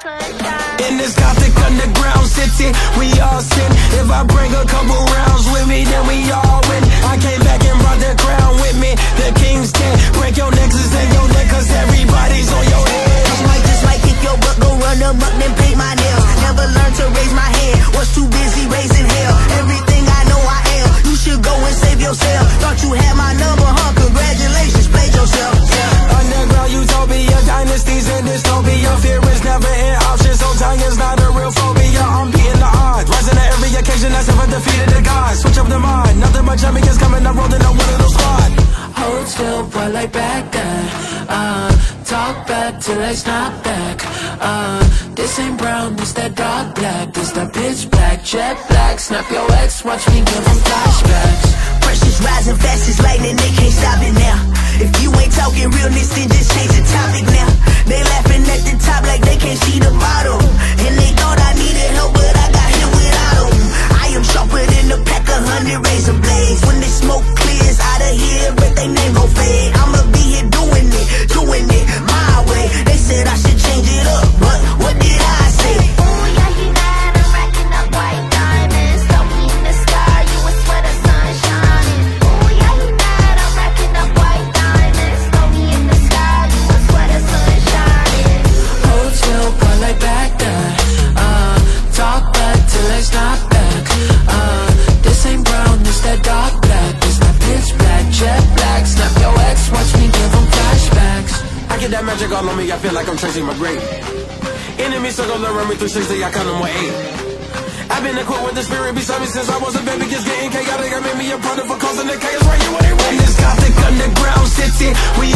In this gothic underground city, we all sin. If I bring a couple rounds with me, then we all win. Mind, nothing but champions coming up, rolling up one of those squad. Hold still while I back that uh, Talk back till I snap back uh, This ain't brown, this that dark black This that pitch black, jet black Snap your ex, watch me give them flashbacks Pressure's rising fast as lightning, they can't stop it now. If you ain't talking realness, then just change the topic now. They laughing back not back uh, This ain't brown, this that dark black This that pitch black, jet black Snap your ex, watch me give them flashbacks I get that magic all on me, I feel like I'm tracing my grave. Enemies circle around me 360, I count them with eight. I've been equipped with the spirit beside me since I was a baby. It's getting chaotic. I made me a product for causing the chaos right here where they In this gothic underground city, we